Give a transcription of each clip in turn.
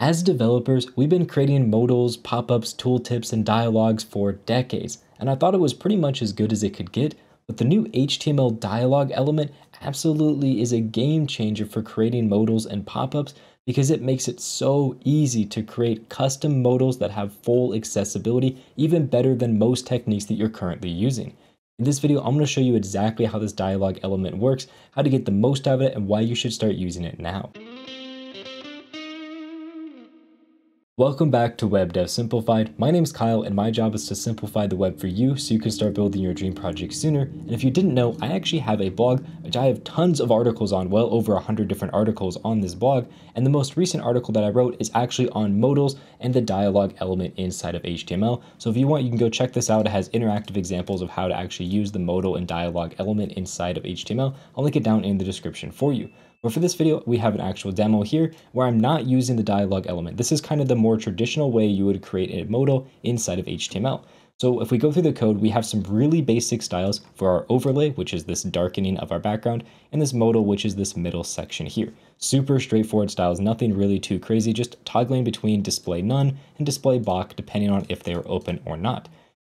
As developers, we've been creating modals, pop-ups, tooltips, and dialogues for decades, and I thought it was pretty much as good as it could get, but the new HTML dialog element absolutely is a game changer for creating modals and pop-ups because it makes it so easy to create custom modals that have full accessibility, even better than most techniques that you're currently using. In this video, I'm going to show you exactly how this dialog element works, how to get the most out of it, and why you should start using it now. Welcome back to Web Dev Simplified. My name is Kyle and my job is to simplify the web for you so you can start building your dream project sooner. And if you didn't know, I actually have a blog which I have tons of articles on, well over 100 different articles on this blog. And the most recent article that I wrote is actually on modals and the dialog element inside of HTML. So if you want, you can go check this out. It has interactive examples of how to actually use the modal and dialog element inside of HTML. I'll link it down in the description for you. But for this video, we have an actual demo here where I'm not using the dialog element. This is kind of the more traditional way you would create a modal inside of HTML. So if we go through the code, we have some really basic styles for our overlay, which is this darkening of our background, and this modal, which is this middle section here. Super straightforward styles, nothing really too crazy, just toggling between display none and display block, depending on if they are open or not.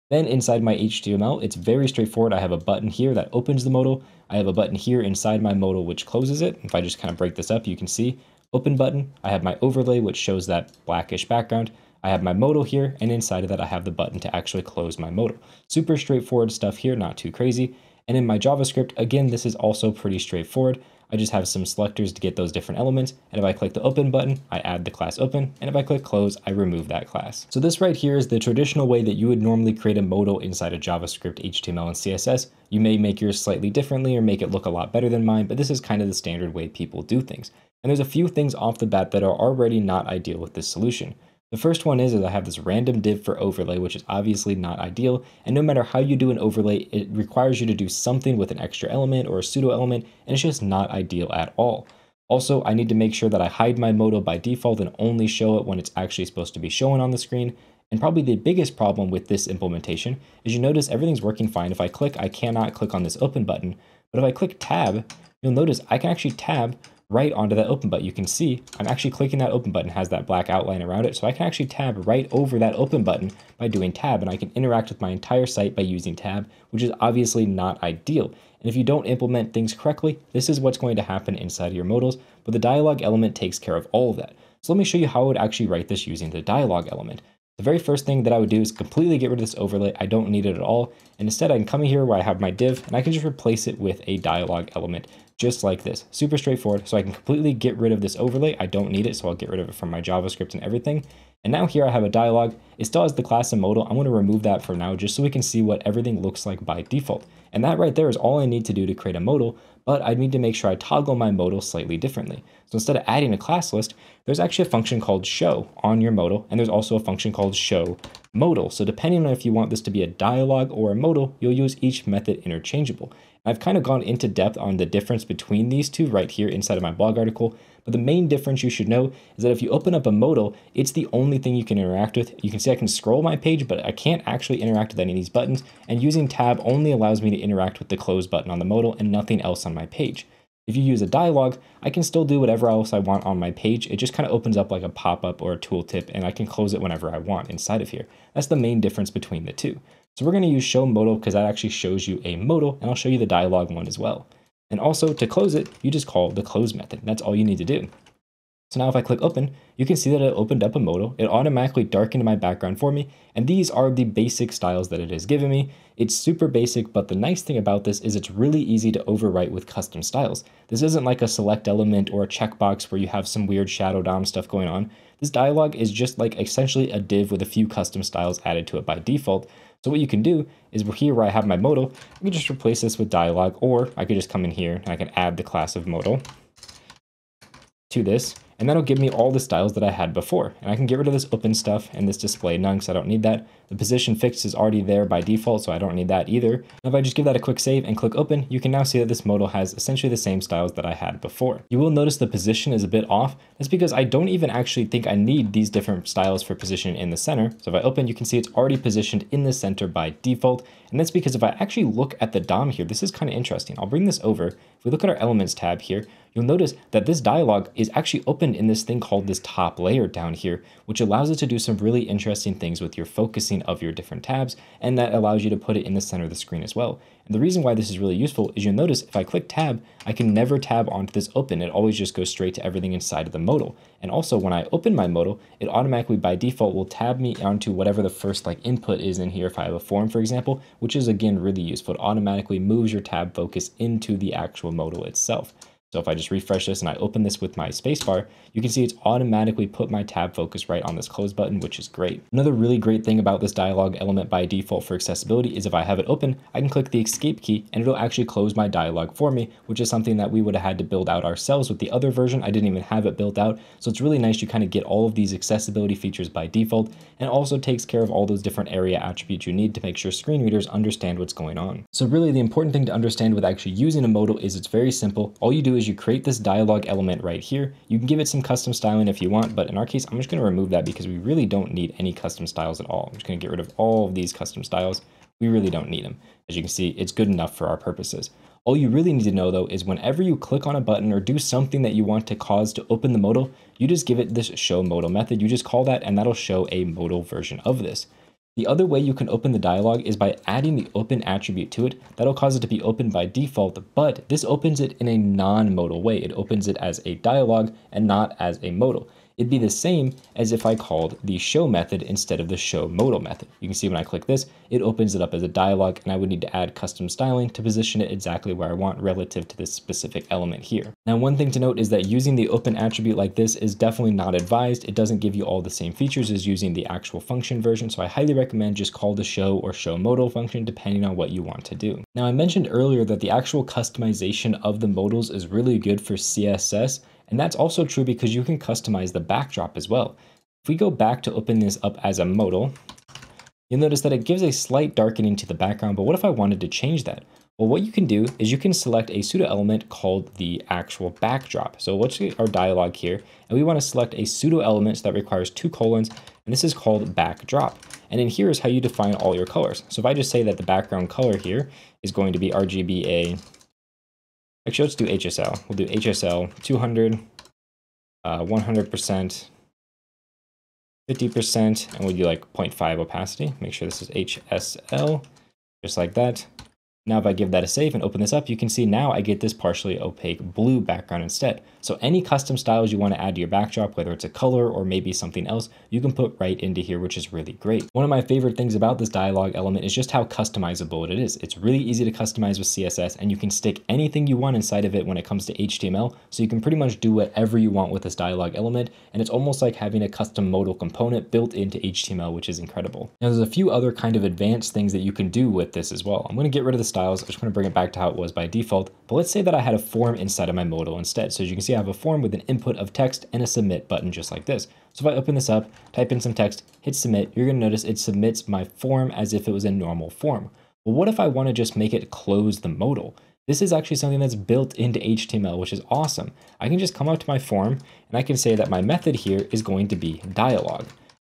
Then inside my HTML, it's very straightforward. I have a button here that opens the modal. I have a button here inside my modal which closes it. If I just kind of break this up, you can see open button. I have my overlay which shows that blackish background. I have my modal here, and inside of that I have the button to actually close my modal. Super straightforward stuff here, not too crazy. And in my JavaScript, again, this is also pretty straightforward. I just have some selectors to get those different elements. And if I click the open button, I add the class open. And if I click close, I remove that class. So this right here is the traditional way that you would normally create a modal inside of JavaScript, HTML, and CSS. You may make yours slightly differently or make it look a lot better than mine, but this is kind of the standard way people do things. And there's a few things off the bat that are already not ideal with this solution. The first one is, is I have this random div for overlay, which is obviously not ideal. And no matter how you do an overlay, it requires you to do something with an extra element or a pseudo element, and it's just not ideal at all. Also, I need to make sure that I hide my modal by default and only show it when it's actually supposed to be shown on the screen. And probably the biggest problem with this implementation is you notice everything's working fine. If I click, I cannot click on this open button. But if I click tab, you'll notice I can actually tab right onto that open button. You can see I'm actually clicking that open button has that black outline around it. So I can actually tab right over that open button by doing tab and I can interact with my entire site by using tab, which is obviously not ideal. And if you don't implement things correctly, this is what's going to happen inside of your modals, but the dialog element takes care of all of that. So let me show you how I would actually write this using the dialog element. The very first thing that I would do is completely get rid of this overlay. I don't need it at all. And instead I can come here where I have my div and I can just replace it with a dialog element just like this. Super straightforward. So I can completely get rid of this overlay. I don't need it, so I'll get rid of it from my JavaScript and everything. And now here I have a dialog. It still has the class and modal. I'm going to remove that for now just so we can see what everything looks like by default. And that right there is all I need to do to create a modal, but I need to make sure I toggle my modal slightly differently. So instead of adding a class list, there's actually a function called show on your modal, and there's also a function called show modal. So depending on if you want this to be a dialog or a modal, you'll use each method interchangeable. I've kind of gone into depth on the difference between these two right here inside of my blog article, but the main difference you should know is that if you open up a modal, it's the only thing you can interact with. You can see I can scroll my page, but I can't actually interact with any of these buttons, and using tab only allows me to interact with the close button on the modal and nothing else on my page. If you use a dialog, I can still do whatever else I want on my page. It just kind of opens up like a pop-up or a tooltip, and I can close it whenever I want inside of here. That's the main difference between the two. So we're going to use show modal because that actually shows you a modal, and I'll show you the dialog one as well. And also to close it, you just call the close method. That's all you need to do. So now if I click open, you can see that it opened up a modal. It automatically darkened my background for me. And these are the basic styles that it has given me. It's super basic, but the nice thing about this is it's really easy to overwrite with custom styles. This isn't like a select element or a checkbox where you have some weird shadow DOM stuff going on. This dialog is just like essentially a div with a few custom styles added to it by default. So what you can do is here where I have my modal, I can just replace this with dialog, or I could just come in here and I can add the class of modal to this, and that'll give me all the styles that I had before. And I can get rid of this open stuff and this display none because I don't need that. The position fixed is already there by default, so I don't need that either. Now if I just give that a quick save and click open, you can now see that this modal has essentially the same styles that I had before. You will notice the position is a bit off. That's because I don't even actually think I need these different styles for position in the center. So if I open, you can see it's already positioned in the center by default. And that's because if I actually look at the DOM here, this is kind of interesting. I'll bring this over. If we look at our elements tab here, you'll notice that this dialog is actually opened in this thing called this top layer down here, which allows it to do some really interesting things with your focusing of your different tabs, and that allows you to put it in the center of the screen as well. And the reason why this is really useful is you'll notice if I click tab, I can never tab onto this open. It always just goes straight to everything inside of the modal. And also when I open my modal, it automatically by default will tab me onto whatever the first like input is in here if I have a form, for example, which is again really useful. It automatically moves your tab focus into the actual modal itself. So if I just refresh this and I open this with my spacebar, you can see it's automatically put my tab focus right on this close button, which is great. Another really great thing about this dialog element by default for accessibility is if I have it open, I can click the escape key and it'll actually close my dialog for me, which is something that we would have had to build out ourselves with the other version. I didn't even have it built out. So it's really nice you kind of get all of these accessibility features by default and also takes care of all those different ARIA attributes you need to make sure screen readers understand what's going on. So really the important thing to understand with actually using a modal is it's very simple. All you do is you create this dialog element right here. You can give it some custom styling if you want, but in our case, I'm just going to remove that because we really don't need any custom styles at all. I'm just going to get rid of all of these custom styles. We really don't need them. As you can see, it's good enough for our purposes. All you really need to know though is whenever you click on a button or do something that you want to cause to open the modal, you just give it this show modal method. You just call that and that'll show a modal version of this. The other way you can open the dialog is by adding the open attribute to it. That'll cause it to be open by default, but this opens it in a non-modal way. It opens it as a dialog and not as a modal it'd be the same as if I called the show method instead of the show modal method. You can see when I click this, it opens it up as a dialog and I would need to add custom styling to position it exactly where I want relative to this specific element here. Now, one thing to note is that using the open attribute like this is definitely not advised. It doesn't give you all the same features as using the actual function version. So I highly recommend just call the show or show modal function depending on what you want to do. Now I mentioned earlier that the actual customization of the modals is really good for CSS and that's also true because you can customize the backdrop as well. If we go back to open this up as a modal, you'll notice that it gives a slight darkening to the background, but what if I wanted to change that? Well, what you can do is you can select a pseudo element called the actual backdrop. So let's get our dialog here, and we want to select a pseudo element that requires two colons, and this is called backdrop. And in here is how you define all your colors. So if I just say that the background color here is going to be RGBA Actually, let's do HSL. We'll do HSL 200, 100%, 50%, and we'll do like 0.5 opacity. Make sure this is HSL, just like that. Now if I give that a save and open this up, you can see now I get this partially opaque blue background instead. So any custom styles you want to add to your backdrop, whether it's a color or maybe something else, you can put right into here, which is really great. One of my favorite things about this dialog element is just how customizable it is. It's really easy to customize with CSS and you can stick anything you want inside of it when it comes to HTML. So you can pretty much do whatever you want with this dialog element. And it's almost like having a custom modal component built into HTML, which is incredible. Now there's a few other kind of advanced things that you can do with this as well. I'm going to get rid of the styles. I'm just going to bring it back to how it was by default. But let's say that I had a form inside of my modal instead. So as you can see, I have a form with an input of text and a submit button just like this. So if I open this up, type in some text, hit submit, you're going to notice it submits my form as if it was a normal form. Well, what if I want to just make it close the modal? This is actually something that's built into HTML, which is awesome. I can just come up to my form and I can say that my method here is going to be dialog.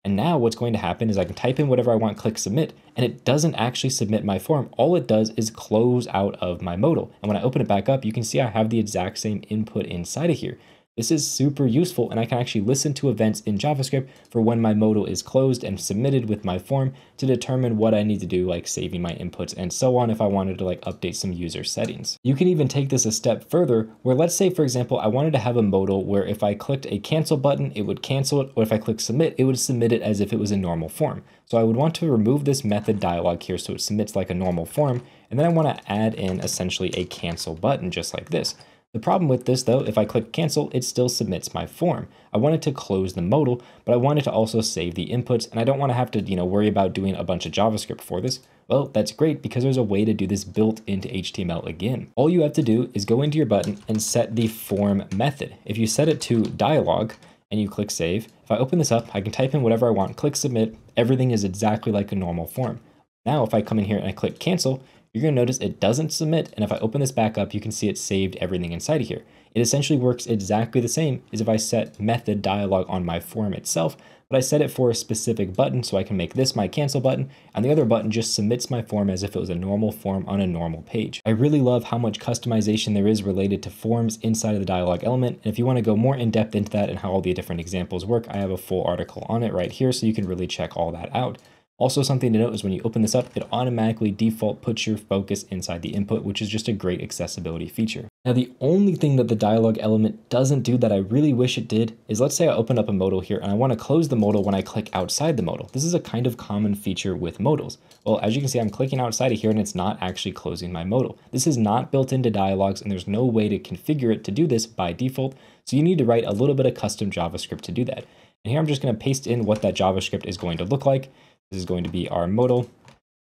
And now what's going to happen is I can type in whatever I want, click submit, and it doesn't actually submit my form. All it does is close out of my modal. And when I open it back up, you can see I have the exact same input inside of here. This is super useful and I can actually listen to events in JavaScript for when my modal is closed and submitted with my form to determine what I need to do like saving my inputs and so on if I wanted to like update some user settings. You can even take this a step further where let's say for example I wanted to have a modal where if I clicked a cancel button it would cancel it or if I click submit it would submit it as if it was a normal form. So I would want to remove this method dialog here so it submits like a normal form and then I want to add in essentially a cancel button just like this. The problem with this though, if I click cancel, it still submits my form. I wanted to close the modal, but I wanted to also save the inputs and I don't want to have to, you know, worry about doing a bunch of JavaScript for this. Well, that's great because there's a way to do this built into HTML again. All you have to do is go into your button and set the form method. If you set it to dialog and you click save, if I open this up, I can type in whatever I want, click submit, everything is exactly like a normal form. Now, if I come in here and I click cancel, you're to notice it doesn't submit. And if I open this back up, you can see it saved everything inside of here. It essentially works exactly the same as if I set method dialog on my form itself, but I set it for a specific button so I can make this my cancel button, and the other button just submits my form as if it was a normal form on a normal page. I really love how much customization there is related to forms inside of the dialog element, and if you want to go more in depth into that and how all the different examples work, I have a full article on it right here so you can really check all that out. Also something to note is when you open this up, it automatically default puts your focus inside the input, which is just a great accessibility feature. Now, the only thing that the dialog element doesn't do that I really wish it did is let's say I open up a modal here and I want to close the modal when I click outside the modal. This is a kind of common feature with modals. Well, as you can see, I'm clicking outside of here and it's not actually closing my modal. This is not built into dialogs and there's no way to configure it to do this by default. So you need to write a little bit of custom JavaScript to do that. And here I'm just going to paste in what that JavaScript is going to look like. This is going to be our modal.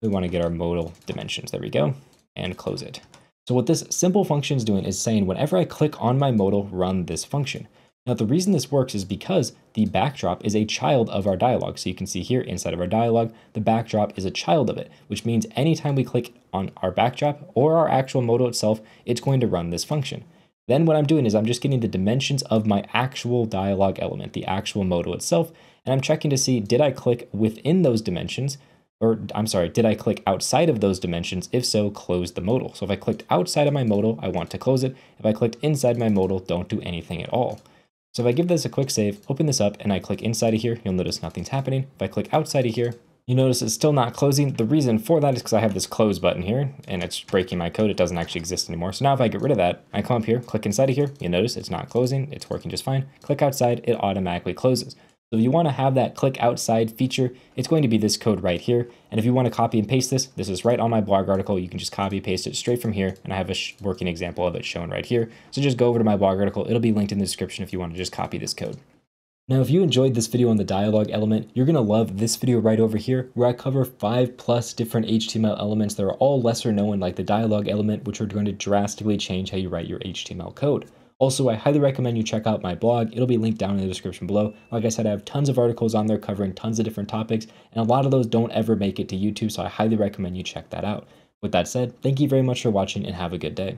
We want to get our modal dimensions. There we go. And close it. So what this simple function is doing is saying whenever I click on my modal, run this function. Now the reason this works is because the backdrop is a child of our dialog. So you can see here inside of our dialog, the backdrop is a child of it, which means anytime we click on our backdrop or our actual modal itself, it's going to run this function. Then what I'm doing is I'm just getting the dimensions of my actual dialog element, the actual modal itself, and I'm checking to see, did I click within those dimensions? Or I'm sorry, did I click outside of those dimensions? If so, close the modal. So if I clicked outside of my modal, I want to close it. If I clicked inside my modal, don't do anything at all. So if I give this a quick save, open this up, and I click inside of here, you'll notice nothing's happening. If I click outside of here, you notice it's still not closing. The reason for that is because I have this close button here and it's breaking my code. It doesn't actually exist anymore. So now if I get rid of that, I come up here, click inside of here, you notice it's not closing. It's working just fine. Click outside, it automatically closes. So if you want to have that click outside feature, it's going to be this code right here. And if you want to copy and paste this, this is right on my blog article. You can just copy paste it straight from here. And I have a working example of it shown right here. So just go over to my blog article. It'll be linked in the description if you want to just copy this code. Now, if you enjoyed this video on the dialog element, you're going to love this video right over here, where I cover five plus different HTML elements that are all lesser known like the dialog element, which are going to drastically change how you write your HTML code. Also, I highly recommend you check out my blog. It'll be linked down in the description below. Like I said, I have tons of articles on there covering tons of different topics, and a lot of those don't ever make it to YouTube, so I highly recommend you check that out. With that said, thank you very much for watching and have a good day.